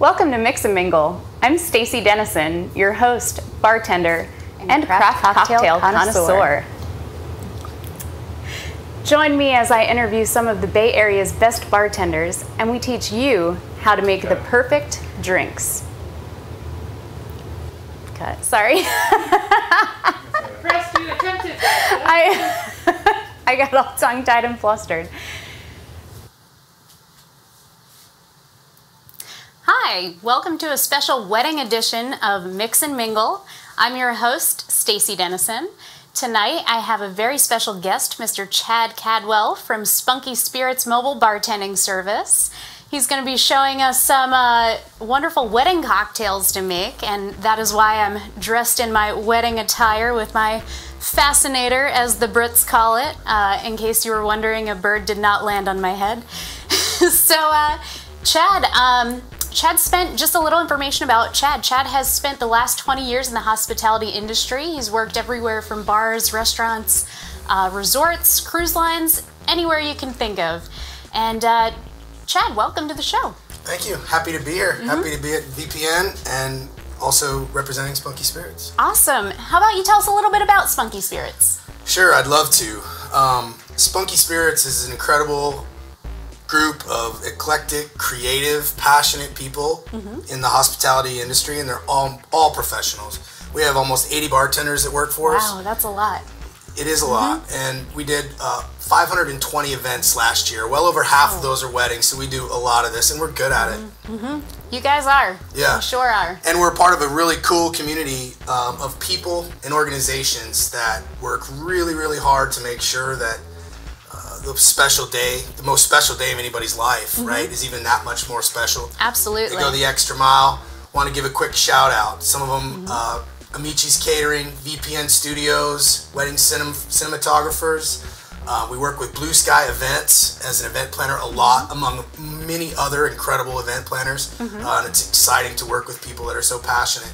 Welcome to Mix and Mingle. I'm Stacy Dennison, your host, bartender, and, and craft, craft, cocktail, cocktail connoisseur. connoisseur. Join me as I interview some of the Bay Area's best bartenders, and we teach you how to make the perfect drinks. Cut. Sorry. Press you attempted. I, I got all tongue tied and flustered. Hi, welcome to a special wedding edition of Mix and Mingle. I'm your host, Stacy Dennison. Tonight I have a very special guest, Mr. Chad Cadwell from Spunky Spirits Mobile Bartending Service. He's going to be showing us some uh, wonderful wedding cocktails to make, and that is why I'm dressed in my wedding attire with my fascinator, as the Brits call it. Uh, in case you were wondering, a bird did not land on my head. so, uh, Chad, um, Chad spent just a little information about Chad. Chad has spent the last 20 years in the hospitality industry. He's worked everywhere from bars, restaurants, uh, resorts, cruise lines, anywhere you can think of. And uh, Chad, welcome to the show. Thank you. Happy to be here. Mm -hmm. Happy to be at VPN and also representing Spunky Spirits. Awesome. How about you tell us a little bit about Spunky Spirits? Sure, I'd love to. Um, Spunky Spirits is an incredible group of eclectic, creative, passionate people mm-hmm. in the hospitality industry, and they're all all professionals. We have almost 80 bartenders that work for wow, us. Wow, that's a lot. It is a mm-hmm. lot, and we did uh, 520 events last year. Well over half oh. of those are weddings, so we do a lot of this, and we're good at it. Mm-hmm. mm-hmm. You guys are. Yeah, you sure are. And we're part of a really cool community um, of people and organizations that work really, really hard to make sure that the special day, the most special day of anybody's life, mm-hmm. right, is even that much more special. Absolutely. They go the extra mile. Want to give a quick shout out. Some of them, mm-hmm. uh, Amici's Catering, VPN Studios, wedding cinem- cinematographers. Uh, we work with Blue Sky Events as an event planner a lot, mm-hmm. among many other incredible event planners. Mm-hmm. Uh, and it's exciting to work with people that are so passionate.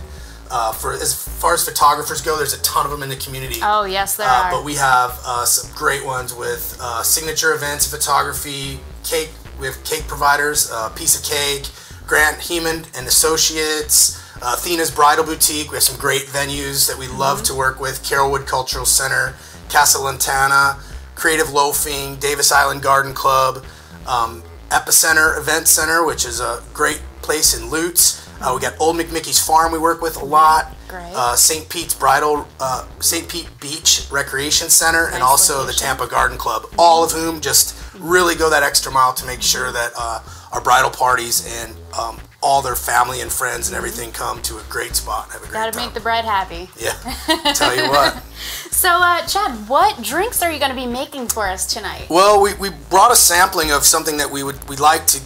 Uh, for as far as photographers go, there's a ton of them in the community. Oh yes, there uh, are. But we have uh, some great ones with uh, signature events, photography, cake. We have cake providers, uh, Piece of Cake, Grant Heeman and Associates, uh, Athena's Bridal Boutique. We have some great venues that we mm-hmm. love to work with: Carrollwood Cultural Center, Casa Lantana, Creative Loafing, Davis Island Garden Club, um, Epicenter Event Center, which is a great place in Lutz. Uh, we got Old McMickey's Farm we work with a lot. Great. Uh, St. Pete's Bridal, uh, St. Pete Beach Recreation Center, nice and also location. the Tampa Garden Club. Mm-hmm. All of whom just really go that extra mile to make sure that uh, our bridal parties and um, all their family and friends and everything come to a great spot and have a great Gotta time. make the bride happy. Yeah, tell you what. so, uh, Chad, what drinks are you going to be making for us tonight? Well, we, we brought a sampling of something that we would we'd like to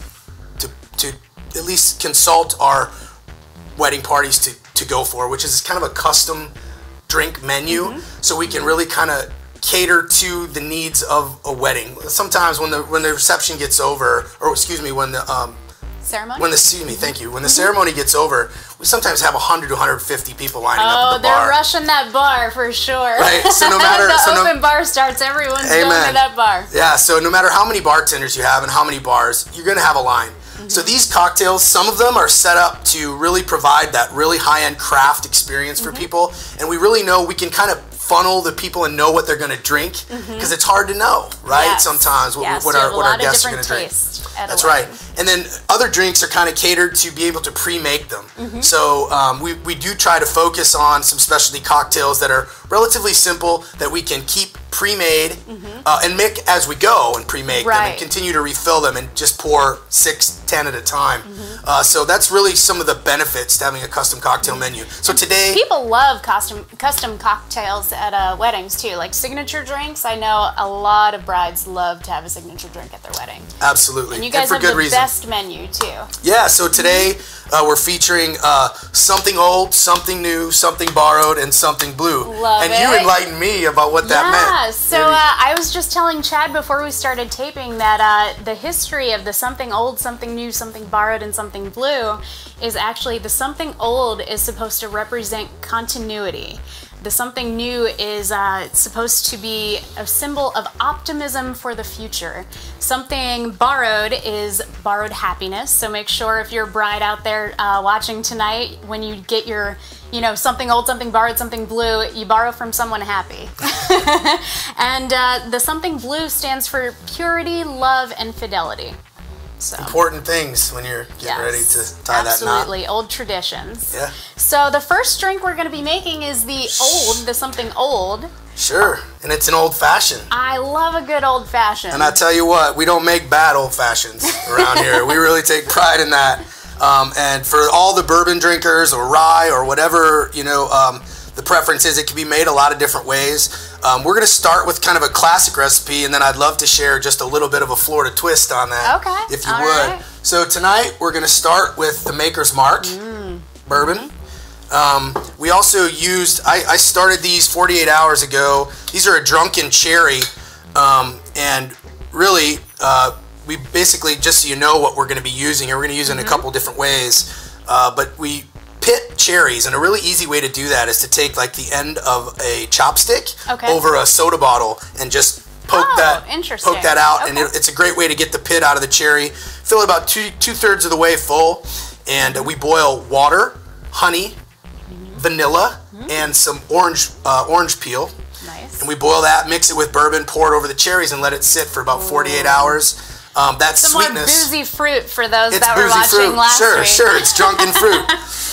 to to at least consult our wedding parties to, to go for, which is kind of a custom drink menu. Mm-hmm. So we can really kind of cater to the needs of a wedding. Sometimes when the when the reception gets over, or excuse me, when the um, ceremony. When the excuse me, thank you. When the mm-hmm. ceremony gets over, we sometimes have 100 to 150 people lining oh, up at the bar. Oh, they're rushing that bar for sure. Right. So no matter the so open no, bar starts, everyone's amen. going to that bar. Yeah. So no matter how many bartenders you have and how many bars, you're going to have a line. So these cocktails, some of them are set up to really provide that really high-end craft experience for mm-hmm. people, and we really know we can kind of funnel the people and know what they're going to drink because mm-hmm. it's hard to know, right? Yes. Sometimes what, yes, what our what our guests are going to drink. That's right. And then other drinks are kind of catered to be able to pre-make them. Mm-hmm. So um, we, we do try to focus on some specialty cocktails that are relatively simple that we can keep pre-made mm-hmm. uh, and make as we go and pre-make right. them and continue to refill them and just pour six, ten at a time. Mm-hmm. Uh, so that's really some of the benefits to having a custom cocktail menu. So and today, people love custom custom cocktails at uh, weddings too, like signature drinks. I know a lot of brides love to have a signature drink at their wedding. Absolutely, and you guys and have the reason. Best menu too. Yeah. So today. Uh, we're featuring uh, something old, something new, something borrowed, and something blue. Love and it. you enlightened me about what that yeah, meant. so uh, I was just telling Chad before we started taping that uh, the history of the something old, something new, something borrowed, and something blue is actually the something old is supposed to represent continuity the something new is uh, supposed to be a symbol of optimism for the future. Something borrowed is borrowed happiness. So make sure if you're a bride out there uh, watching tonight, when you get your, you know, something old, something borrowed, something blue, you borrow from someone happy. and uh, the something blue stands for purity, love, and fidelity. So. Important things when you're getting yes, ready to tie absolutely. that knot. Absolutely, old traditions. Yeah. So the first drink we're going to be making is the old, the something old. Sure, and it's an old fashioned. I love a good old fashioned. And I tell you what, we don't make bad old fashions around here. we really take pride in that. Um, and for all the bourbon drinkers or rye or whatever you know um, the preference is, it can be made a lot of different ways. Um, we're going to start with kind of a classic recipe, and then I'd love to share just a little bit of a Florida twist on that, okay. if you All would. Right. So tonight we're going to start with the Maker's Mark mm. bourbon. Um, we also used. I, I, started these 48 hours ago. These are a drunken cherry, um, and really, uh, we basically just so you know what we're going to be using. And we're going to use it in mm-hmm. a couple different ways, uh, but we pit cherries, and a really easy way to do that is to take like the end of a chopstick okay. over a soda bottle and just poke oh, that poke that out, okay. and it, it's a great way to get the pit out of the cherry. Fill it about two two thirds of the way full, and uh, we boil water, honey, mm-hmm. vanilla, mm-hmm. and some orange uh, orange peel. Nice. And we boil that, mix it with bourbon, pour it over the cherries, and let it sit for about 48 hours. Um, that Some sweetness. more boozy fruit for those it's that were watching fruit. last sure, week. Sure, sure. It's drunken fruit.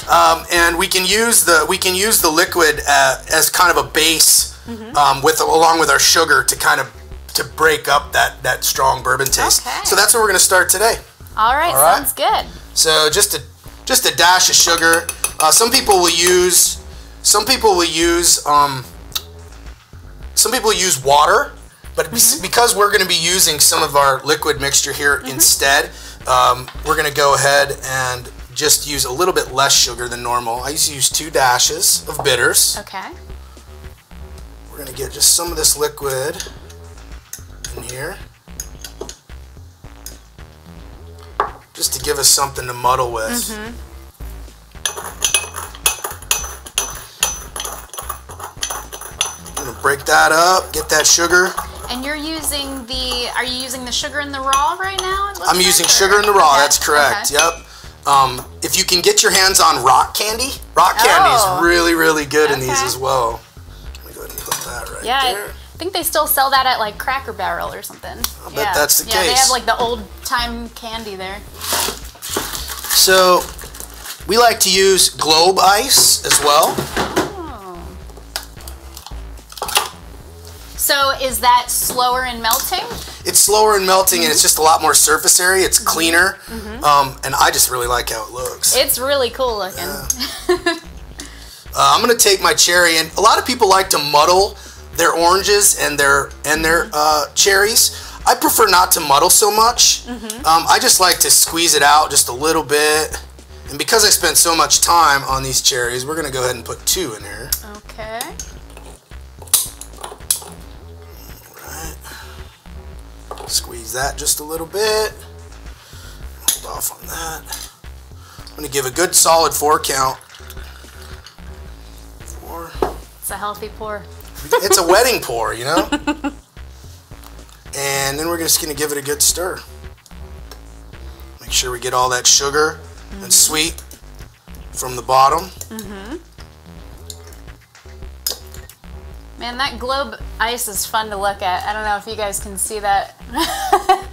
Um, and we can use the we can use the liquid uh, as kind of a base mm-hmm. um, with along with our sugar to kind of to break up that that strong bourbon taste. Okay. So that's where we're going to start today. All right, All right, sounds good. So just a just a dash of sugar. Uh, some people will use some people will use um, some people use water, but mm-hmm. because we're going to be using some of our liquid mixture here mm-hmm. instead, um, we're going to go ahead and just use a little bit less sugar than normal. I used to use two dashes of bitters. Okay. We're going to get just some of this liquid in here. Just to give us something to muddle with. Mm-hmm. I'm going to break that up, get that sugar. And you're using the, are you using the sugar in the raw right now? I'm like, using or? sugar in the raw, okay. that's correct, okay. yep. Um, if you can get your hands on rock candy, rock candy oh. is really, really good okay. in these as well. Let me go ahead and put that right yeah, there. I think they still sell that at like Cracker Barrel or something. I bet yeah. that's the yeah, case. Yeah, they have like the old time candy there. So, we like to use globe ice as well. So is that slower in melting? It's slower in melting mm-hmm. and it's just a lot more surface area. It's cleaner. Mm-hmm. Um, and I just really like how it looks. It's really cool looking. Yeah. uh, I'm going to take my cherry and a lot of people like to muddle their oranges and their and their mm-hmm. uh, cherries. I prefer not to muddle so much. Mm-hmm. Um, I just like to squeeze it out just a little bit. And because I spent so much time on these cherries, we're going to go ahead and put two in here. Okay. That just a little bit. Hold off on that. I'm going to give a good solid four count. Four. It's a healthy pour. it's a wedding pour, you know? and then we're just going to give it a good stir. Make sure we get all that sugar mm-hmm. and sweet from the bottom. Mm-hmm. Man, that globe ice is fun to look at. I don't know if you guys can see that.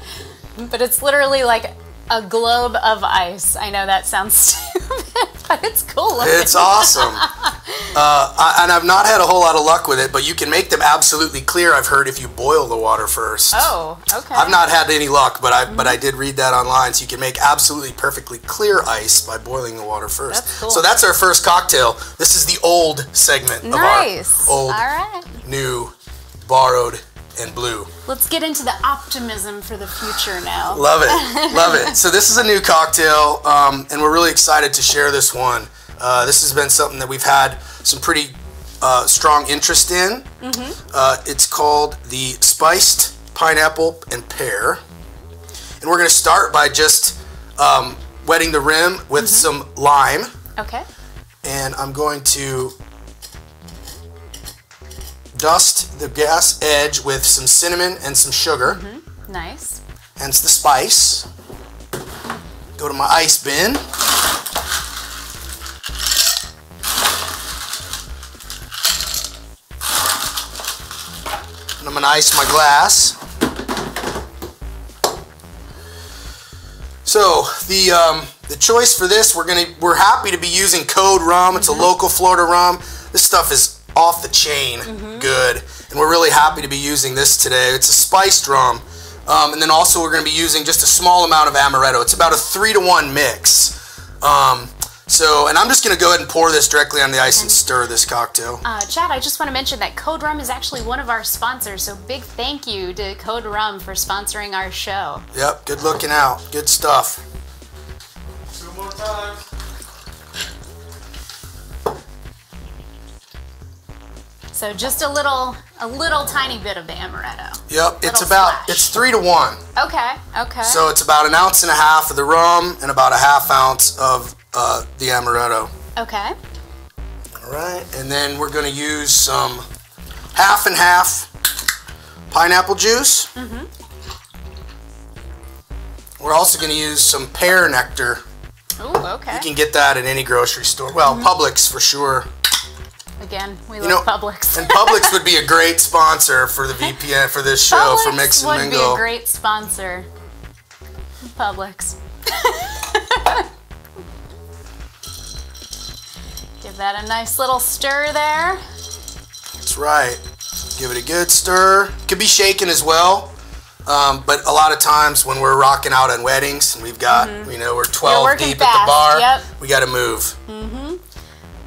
but it's literally like a globe of ice. I know that sounds stupid, but it's cool looking. It's awesome. uh, I, and I've not had a whole lot of luck with it, but you can make them absolutely clear. I've heard if you boil the water first. Oh, okay. I've not had any luck, but I mm-hmm. but I did read that online. So you can make absolutely perfectly clear ice by boiling the water first. That's cool. So that's our first cocktail. This is the old segment nice. of our old, All right. new, borrowed and blue. Let's get into the optimism for the future now. Love it, love it. So this is a new cocktail, um, and we're really excited to share this one. Uh, this has been something that we've had some pretty uh, strong interest in. Mm-hmm. Uh, it's called the spiced pineapple and pear, and we're going to start by just um, wetting the rim with mm-hmm. some lime. Okay. And I'm going to dust the gas edge with some cinnamon and some sugar. Nice. Hence the spice. Go to my ice bin. And I'm gonna ice my glass. So the um, the choice for this, we're gonna we're happy to be using Code Rum. It's a local Florida rum. This stuff is off the chain good, and we're really happy to be using this today. It's a spice rum, um, and then also we're gonna be using just a small amount of amaretto. It's about a three to one mix. Um, so, and I'm just gonna go ahead and pour this directly on the ice and stir this cocktail. Uh, Chad, I just want to mention that Code Rum is actually one of our sponsors, so big thank you to Code Rum for sponsoring our show. Yep, good looking out, good stuff. Two more times. So just a little, a little tiny bit of the amaretto. Yep, it's about splash. it's three to one. Okay, okay. So it's about an ounce and a half of the rum and about a half ounce of uh, the amaretto. okay. All right, and then we're going to use some half and half pineapple juice. Mm-hmm. We're also going to use some pear nectar. Ooh, okay. You can get that at any grocery store. Well, Mm-hmm. Publix for sure. Again, we You love know, Publix. And Publix would be a great sponsor for the VPN for this show for Publix Mix and would Mingle. be a great sponsor. Publix. Give that a nice little stir there. That's right. Give it a good stir. Could be shaken as well. Um, but a lot of times when we're rocking out on weddings and we've got, you know, we're 12 working deep at the bar, yep. we got to move.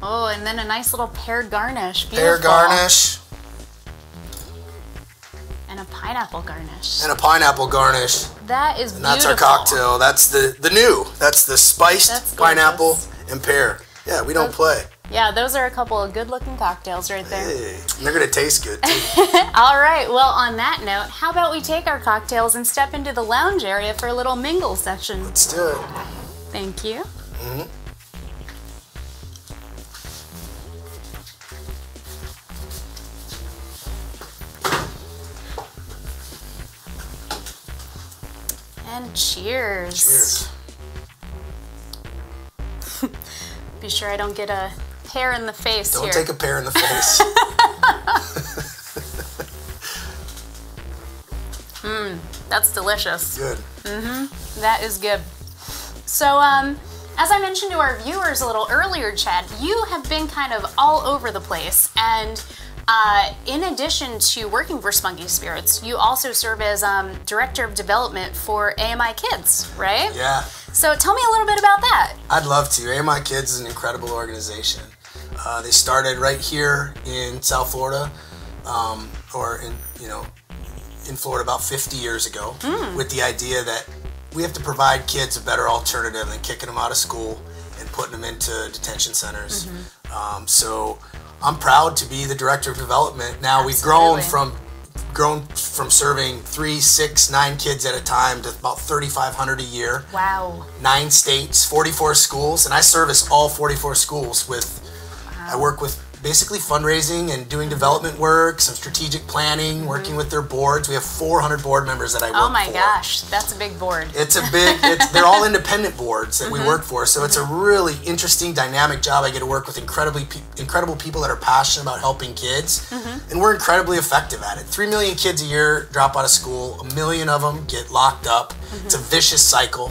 Oh, and then a nice little pear garnish. Pear garnish And a pineapple garnish. and a pineapple garnish. That is And beautiful. that's our cocktail. That's the, the new. That's the spiced That's pineapple and pear. Yeah, we don't play. Yeah, those are a couple of good looking cocktails right there. Hey, they're going to taste good too. All right, well, on that note, how about we take our cocktails and step into the lounge area for a little mingle session? Let's do it. Thank you. Mm-hmm. And cheers. Cheers. Be sure I don't get a hair in the face Don't here. take a pear in the face. Mmm, that's delicious. good. Mhm. That is good. So, um, as I mentioned to our viewers a little earlier, Chad, you have been kind of all over the place. And uh, in addition to working for Spunky Spirits, you also serve as um, Director of Development for AMI Kids, right? Yeah. So, tell me a little bit about that. I'd love to. AMI Kids is an incredible organization. Uh, they started right here in South Florida, um, or in you know, in Florida about 50 years ago, with the idea that we have to provide kids a better alternative than kicking them out of school and putting them into detention centers. Um, so I'm proud to be the director of development. Now we've grown from grown from serving three, six, nine kids at a time to about 3,500 a year Wow. nine states, 44 schools, and I service all 44 schools with. I work with basically fundraising and doing development work, some strategic planning, working with their boards. We have 400 board members that I work with. Oh my for. gosh, that's a big board. It's a big. It's, they're all independent boards that Mm-hmm. we work for, so it's a really interesting, dynamic job. I get to work with incredibly, pe- incredible people that are passionate about helping kids, Mm-hmm. and we're incredibly effective at it. Three million kids a year drop out of school. A million of them get locked up. It's a Mm-hmm. vicious cycle,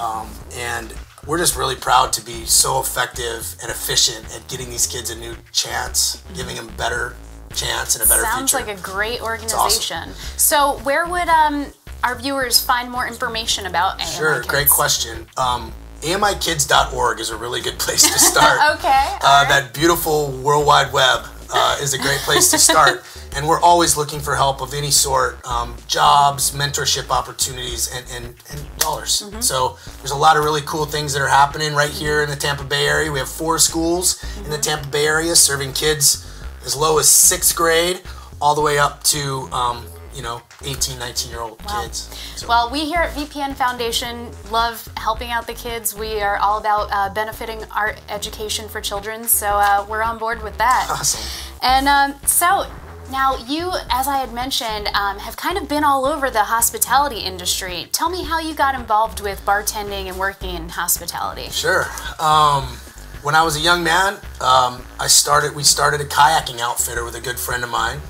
um, and we're just really proud to be so effective and efficient at getting these kids a new chance, giving them better chance and a better future. Sounds future. like a great awesome. organization. So, where would um, our viewers find more information about AMI Sure, Kids? great question. Um, AMIkids.org is a really good place to start. Okay. Uh, right. That beautiful World Wide Web uh, is a great place to start. and we're always looking for help of any sort um, jobs, mentorship opportunities, and, and, and dollars. Mm-hmm. So there's a lot of really cool things that are happening right here in the Tampa Bay area. We have four schools in Mm-hmm. the Tampa Bay area serving kids as low as sixth grade all the way up to, um, you know, 18, 19 year old kids. So- Well, we here at VPN Foundation love helping out the kids. We are all about uh, benefiting art education for children, so uh, we're on board with that. Awesome. And um, so, Now, you, as I had mentioned, um, have kind of been all over the hospitality industry. Tell me how you got involved with bartending and working in hospitality. Sure. Um, when I was a young man, um, I started. We started a kayaking outfitter with a good friend of mine,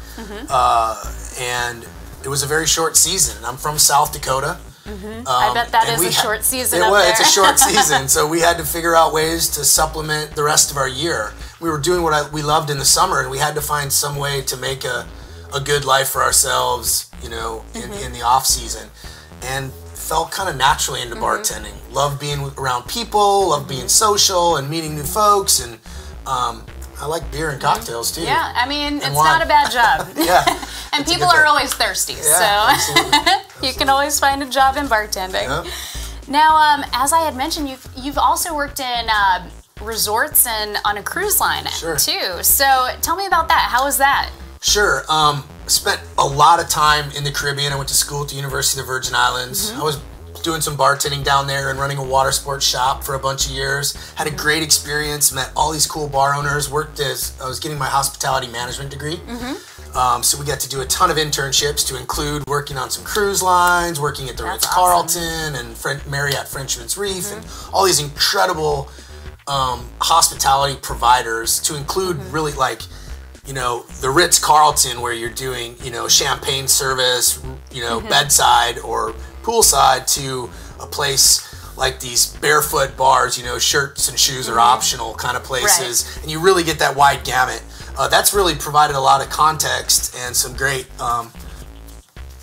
uh, and it was a very short season. I'm from South Dakota. I bet that is a short season It was. It's a short season, so we had to figure out ways to supplement the rest of our year. We were doing what I, we loved in the summer, and we had to find some way to make a, a good life for ourselves, you know, in, Mm-hmm. in the off season, and felt kind of naturally into Mm-hmm. bartending. Love being around people, love being social, and meeting new folks, and um, I like beer and cocktails too. Yeah, I mean, it's wine. not a bad job. yeah. and people are always thirsty, Yeah, so absolutely. you can always find a job in bartending. Yep. Now, um, as I had mentioned, you've you've also worked in uh, resorts and on a cruise line Sure. too. So tell me about that. How was that? Sure. Um, spent a lot of time in the Caribbean. I went to school at the University of the Virgin Islands. I was doing some bartending down there and running a water sports shop for a bunch of years. Had a great experience. Met all these cool bar owners. Worked as I was getting my hospitality management degree. Um, so we got to do a ton of internships to include working on some cruise lines, working at the Ritz Carlton and Fren- Marriott Frenchman's Reef, and all these incredible um, hospitality providers to include really like you know the Ritz Carlton where you're doing you know champagne service you know bedside or poolside to a place like these barefoot bars you know shirts and shoes are optional kind of places and you really get that wide gamut. Uh, that's really provided a lot of context and some great um,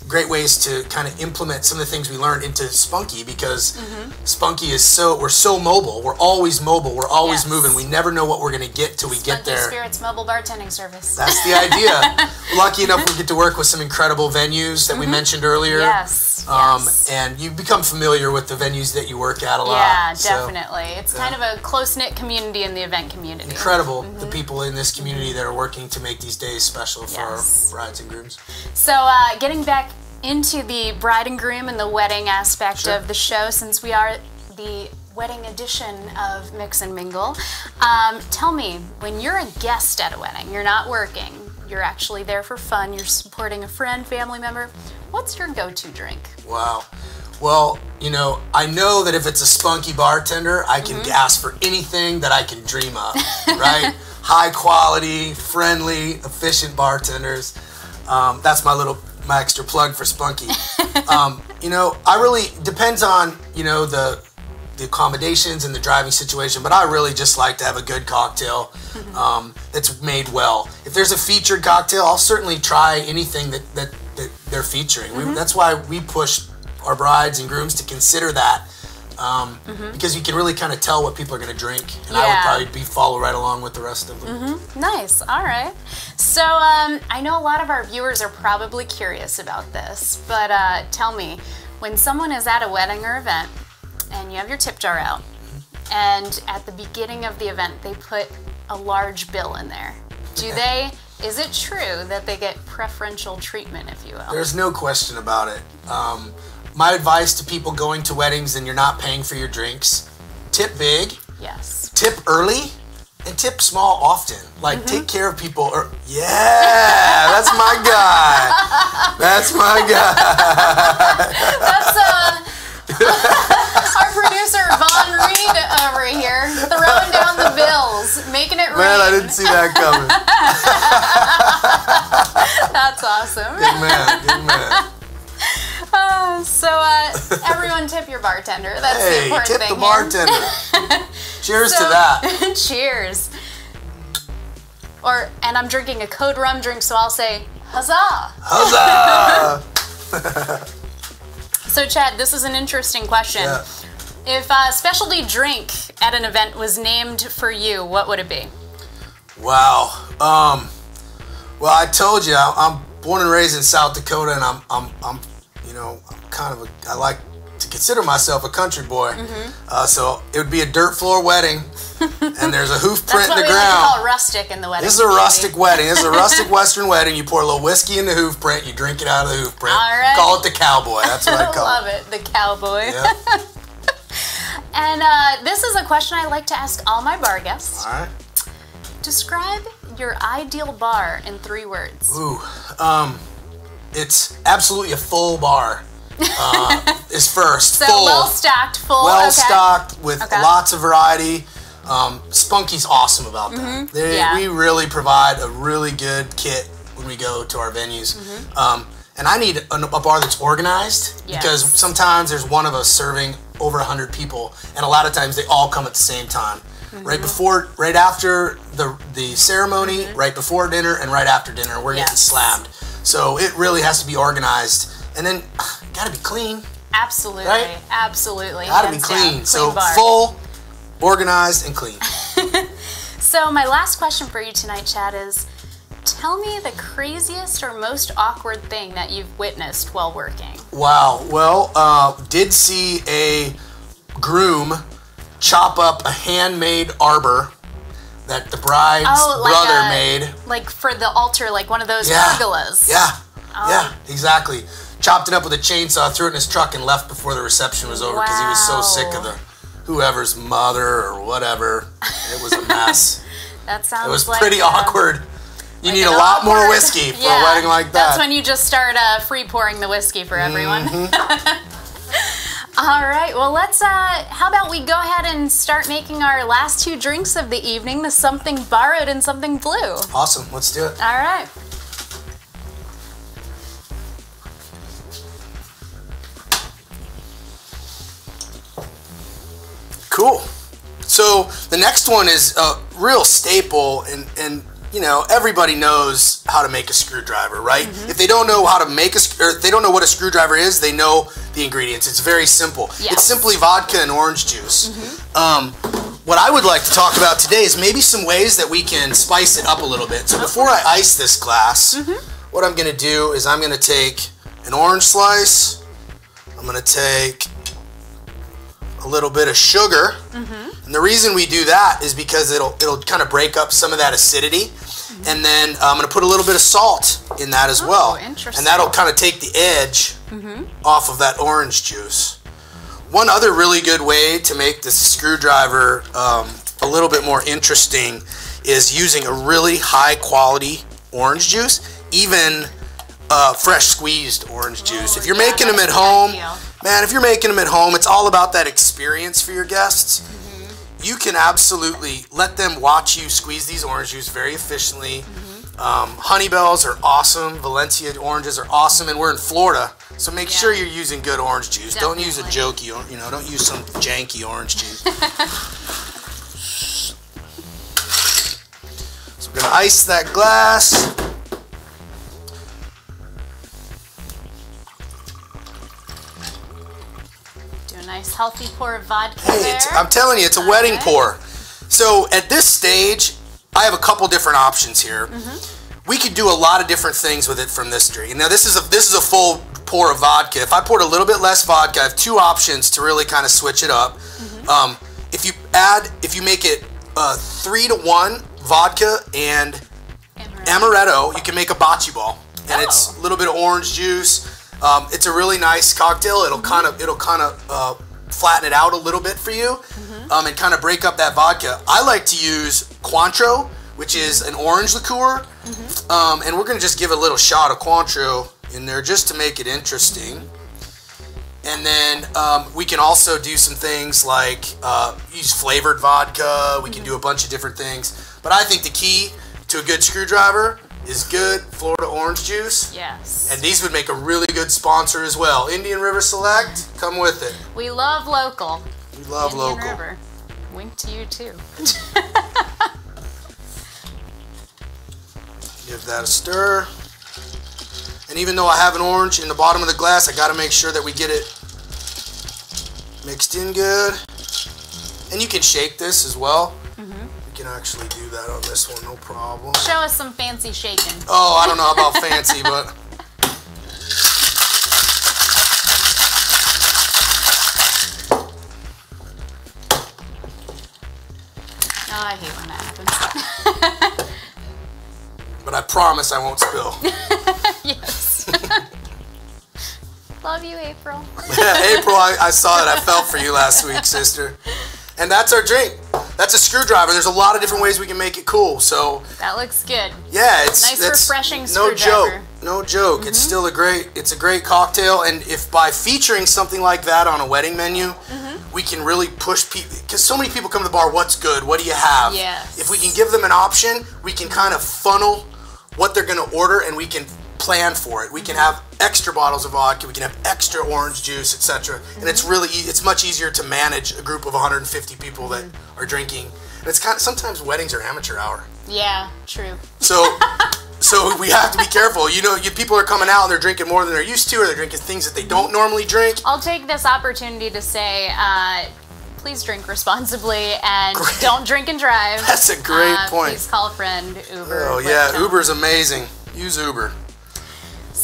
great ways to kind of implement some of the things we learned into Spunky because Spunky is so we're so mobile. We're always mobile. We're always Yes. moving. We never know what we're gonna get till we get Spunky there. Spirits mobile bartending service. That's the idea. Lucky enough, we get to work with some incredible venues that we mentioned earlier. yes. Um, yes. and you become familiar with the venues that you work at a lot. yeah, So, definitely. It's kind of a close knit community in the event community. incredible Mm-hmm. the people in this community that are working to make these days special for Yes. our brides and grooms. So, uh, getting back into the bride and groom and the wedding aspect Sure. of the show, since we are the wedding edition of Mix and Mingle, um, tell me when you're a guest at a wedding, you're not working, you're actually there for fun, you're supporting a friend, family member. What's your go to drink? Wow. Well, you know, I know that if it's a spunky bartender, I can Mm-hmm. ask for anything that I can dream of, right? High quality, friendly, efficient bartenders. Um, that's my little my extra plug for spunky. um, you know, I really depends on you know the the accommodations and the driving situation, but I really just like to have a good cocktail um, that's made well. If there's a featured cocktail, I'll certainly try anything that, that, that they're featuring. Mm-hmm. We, that's why we push our brides and grooms to consider that um, because you can really kind of tell what people are going to drink, and I would Mm-hmm. Probably be follow right along with the rest of them. Nice. All right. So um, I know a lot of our viewers are probably curious about this, but uh, tell me, when someone is at a wedding or event and you have your tip jar out, and at the beginning of the event they put a large bill in there, do they? Is it true that they get preferential treatment, if you will? There's no question about it. Um, my advice to people going to weddings and you're not paying for your drinks: tip big. yes. tip early and tip small often. Like Mm-hmm. take care of people. Or yeah, that's my guy. That's my guy. That's uh, our producer Von Reed over here throwing down the bills, making it rain. Man, I didn't see that coming. That's awesome. Good man. Good man. Everyone tip your bartender. That's the Hey, important tip thing. the bartender. Cheers So- to that. Cheers. Or and I'm drinking a code rum drink, so I'll say huzzah. Huzzah! So Chad, this is an interesting question. Yeah. If a specialty drink at an event was named for you, what would it be? Wow. Um. Well, I told you I'm born and raised in South Dakota, and I'm I'm I'm you know kind of a I like to consider myself a country boy. Mm-hmm. Uh, so it would be a dirt floor wedding, and there's a hoof print in the like ground. call rustic in the wedding. This is a community. rustic wedding. This is a rustic Western wedding. You pour a little whiskey in the hoof print. You drink it out of the hoof print. All right. Call it the cowboy. That's what I I call love it. Love it, the cowboy. Yeah. And uh, this is a question I like to ask all my bar guests. All right. Describe your ideal bar in three words. Ooh, um, it's absolutely a full bar. Uh, is first So full, well stocked, full. well okay. stocked with Okay. lots of variety. Um, Spunky's awesome about that. Mm-hmm. Yeah. We really provide a really good kit when we go to our venues. Um, and I need a, a bar that's organized because Mm-hmm. Sometimes there's one of us serving over 100 people, and a lot of times they all come at the same time. Mm-hmm. Right before, right after the the ceremony, right before dinner, and right after dinner, we're getting Mm-hmm. Slammed. So it really has to be organized, and then gotta be clean. Absolutely. Right? Absolutely. Gotta be Hands down. clean. So bar. full, organized, and clean. So my last question for you tonight, Chad, is tell me the craziest or most awkward thing that you've witnessed while working. Wow. Well, uh, did see a groom chop up a handmade arbor that the bride's Oh, like brother a- made. Like for the altar, like one of those Yeah. pergolas. Yeah. Oh. Yeah, exactly. Chopped it up with a chainsaw, threw it in his truck, and left before the reception was over because he was so sick of the whoever's mother or whatever. It was a mess. That sounds it was like pretty uh, awkward. You like need a lot more whiskey for Yeah, a wedding like that. That's when you just start uh, free pouring the whiskey for everyone. Mm-hmm. All right, well, let's, uh, how about we go ahead and start making our last two drinks of the evening the something borrowed and something blue. awesome. Let's do it. All right. Cool. So the next one is a real staple, and and you know everybody knows how to make a screwdriver, right? Mm-hmm. If they don't know how to make a, or if they don't know what a screwdriver is, they know the ingredients. It's very simple. Yes. It's simply vodka and orange juice. Um, what I would like to talk about today is maybe some ways that we can spice it up a little bit. So before I ice this glass, what I'm going to do is I'm going to take an orange slice. I'm going to take a little bit of sugar. And the reason we do that is because it'll it'll kind of break up some of that acidity. And then uh, I'm to put a little bit of salt in that as well. Oh, interesting. And that'll kind of take the edge off of that orange juice. One other really good way to make this screwdriver um, a little bit more interesting is using a really high quality orange juice, even uh, fresh squeezed orange juice. If you're yeah, making them at home, ideal. Man, if you're making them at home, it's all about that experience for your guests. Mm-hmm. You can absolutely let them watch you squeeze these orange juice very efficiently. Mm-hmm. Um, honey bells are awesome. Valencia oranges are awesome, and we're in Florida, so make sure you're using good orange juice. Don't use a Definitely. jokey, or- you know, don't use some janky orange juice. so we're gonna ice that glass. Healthy pour of vodka Hey. I'm telling you, it's a wedding pour. So at this stage, I have a couple different options here. We could do a lot of different things with it from this drink. Now this is a this is a full pour of vodka. If I poured a little bit less vodka, I have two options to really kind of switch it up. Um, if you add, if you make it uh, three to one vodka and amaretto, you can make a bocce ball, and it's Oh. a little bit of orange juice. Um, it's a really nice cocktail. It'll kind of it'll kind of uh, flatten it out a little bit for you, um, and kind of break up that vodka. I like to use Cointreau, which is an orange liqueur, um, and we're gonna just give a little shot of Cointreau in there just to make it interesting. And then um, we can also do some things like uh, use flavored vodka. We can do a bunch of different things. But I think the key to a good screwdriver is good Florida orange juice. Yes. And these would make a really good sponsor as well. Indian River Select, come with it. we love local. We love Indian local. River. Wink to you too. Give that a stir. And even though I have an orange in the bottom of the glass, I got to make sure that we get it mixed in good. And you can shake this as well. Can actually do that on this one, no problem. Show us some fancy shaking. Oh, I don't know about fancy, but Oh, I hate when that happens. but I promise I won't spill. yes. love you, April. April, I, I saw it. I felt for you last week, sister. And that's our drink. That's a screwdriver. There's a lot of different ways we can make it cool. So That looks good. yeah, it's Nice, refreshing No screwdriver. joke, no joke. It's Mm-hmm. still a great, it's a great cocktail. And if by featuring something like that on a wedding menu, Mm-hmm. we can really push people because so many people come to the bar. What's good? What do you have? Yes. If we can give them an option, we can kind of funnel what they're going to order, and we can plan for it. We can have extra bottles of vodka. We can have extra orange juice, etc. And it's really, e- it's much easier to manage a group of 150 people that Mm-hmm. are drinking. And it's kind of sometimes weddings are amateur hour. Yeah, true. So, so we have to be careful. You know, you, people are coming out and they're drinking more than they're used to, or they're drinking things that they don't normally drink. I'll take this opportunity to say, uh, please drink responsibly and Great. don't drink and drive. That's a great Uh, point. Please call a friend, Uber. Oh yeah. Uber's amazing. Use Uber.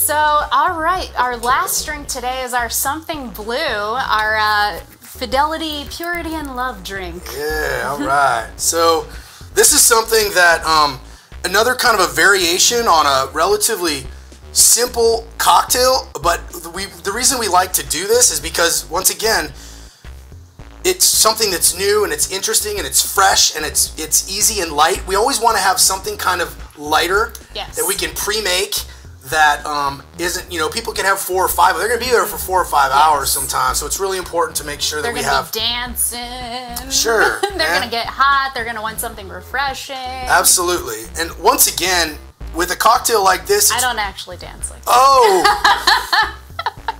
So, all right, our last drink today is our Something Blue, our uh, Fidelity, Purity, and Love drink. Yeah, all right. So this is something that um, another kind of a variation on a relatively simple cocktail. But we the reason we like to do this is because once again, it's something that's new and it's interesting and it's fresh and it's it's easy and light. We always want to have something kind of lighter Yes. that we can pre-make that um, isn't you know people can have four or five. They're gonna be there for four or five hours sometimes. So it's really important to make sure that They're we gonna have be dancing. Sure, They're gonna get hot. They're gonna want something refreshing. Absolutely. And once again, with a cocktail like this, I don't actually dance like oh.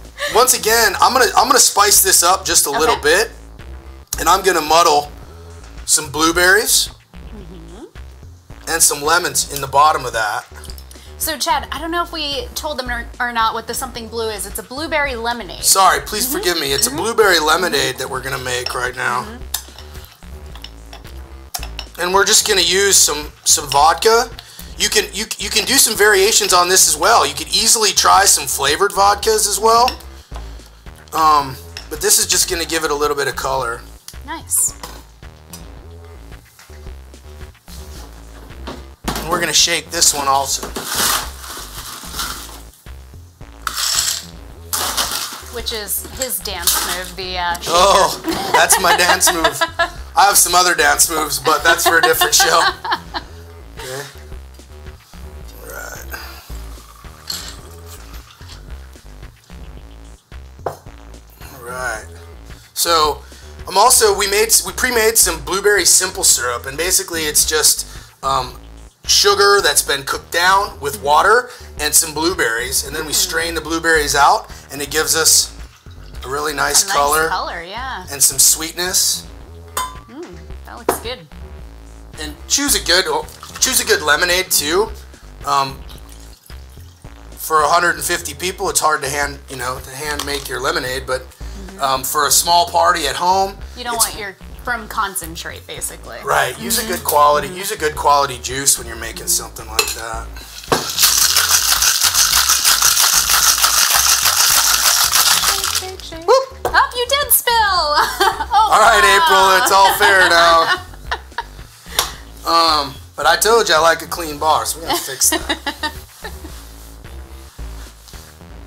once again, I'm gonna I'm gonna spice this up just a little bit, and I'm gonna muddle some blueberries Mm-hmm. and some lemons in the bottom of that. So, Chad, I don't know if we told them or, or not what the Something Blue is. It's a blueberry lemonade. Sorry, please Mm-hmm. forgive me. It's a blueberry lemonade that we're gonna make right now. Mm-hmm. And we're just gonna use some some vodka. You can you you can do some variations on this as well. You could easily try some flavored vodkas as well. Um, but this is just gonna give it a little bit of color. Nice. And we're gonna shake this one also. Which is his dance move, the uh, Oh, that's my dance move. I have some other dance moves, but that's for a different show. Okay. Right. All right. So, I'm also we made we pre-made some blueberry simple syrup, and basically it's just um, sugar that's been cooked down with water and some blueberries, and then we strain the blueberries out, and it gives us a really nice, nice color color, yeah. and some sweetness. That looks good. and choose a good oh, choose a good lemonade too. Um, for 150 people, it's hard to hand you know to hand make your lemonade, but um, for a small party at home, You don't want your from concentrate, basically. right. Use a good quality use a good quality juice when you're making something like that. Shake, shake, shake. Oh, you did spill. oh, All right, April, it's all fair now. Um, but I told you I like a clean bar, so we're gonna fix that.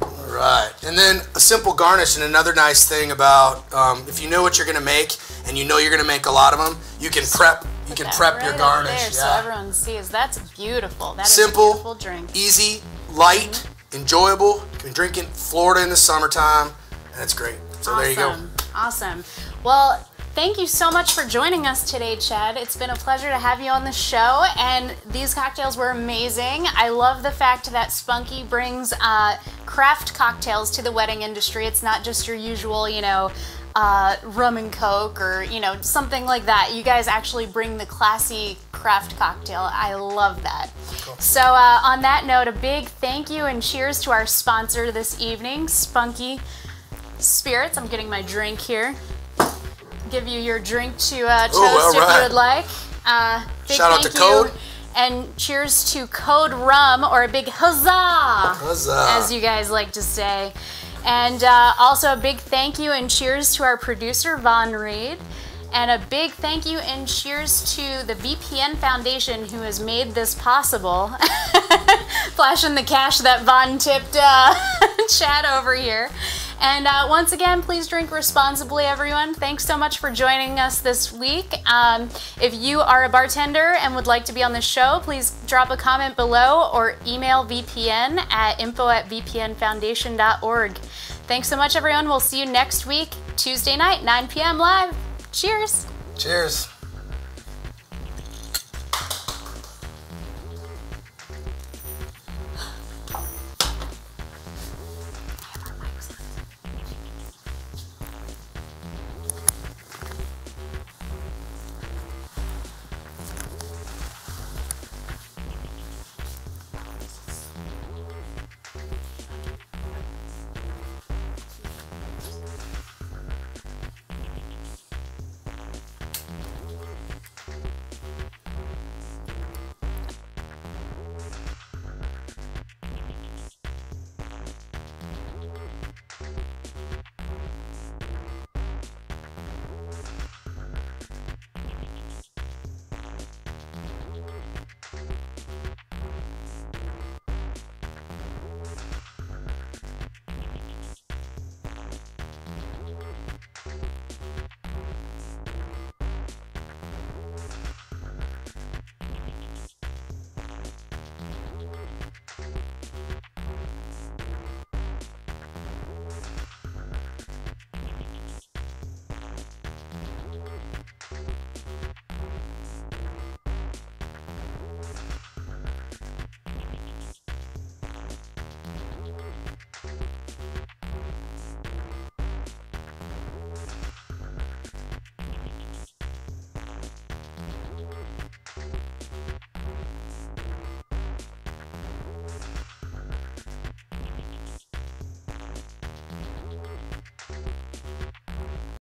All right, and then a simple garnish. And another nice thing about um, if you know what you're gonna make and you know you're gonna make a lot of them, you can prep. You can prep right your garnish. there so everyone sees. That's beautiful. That is Simple, a beautiful drink. easy, light, enjoyable. You can drink in Florida in the summertime, and it's great. So awesome. there you go. Awesome. Well, thank you so much for joining us today, Chad. It's been a pleasure to have you on the show, and these cocktails were amazing. I love the fact that Spunky brings uh, craft cocktails to the wedding industry. It's not just your usual, you know. Uh, rum and coke, or you know, something like that. You guys actually bring the classy craft cocktail. I love that. So, uh, on that note, a big thank you and cheers to our sponsor this evening, Spunky spirits. I'm getting my drink here. Give you your drink to uh, toast Ooh, all if you would like. Uh, big Shout out thank to you. Code. And cheers to Code Rum, or a big huzzah, Huzzah. as you guys like to say. And uh, also a big thank you and cheers to our producer, Von Reed. And a big thank you and cheers to the VPN Foundation who has made this possible. Flashing the cash that Von tipped uh, Chad over here. And uh, once again, please drink responsibly, everyone. Thanks so much for joining us this week. Um, if you are a bartender and would like to be on the show, please drop a comment below or email VPN at info at vpnfoundation.org. Thanks so much, everyone. We'll see you next week, Tuesday night, 9 p.m. live. Cheers. Cheers.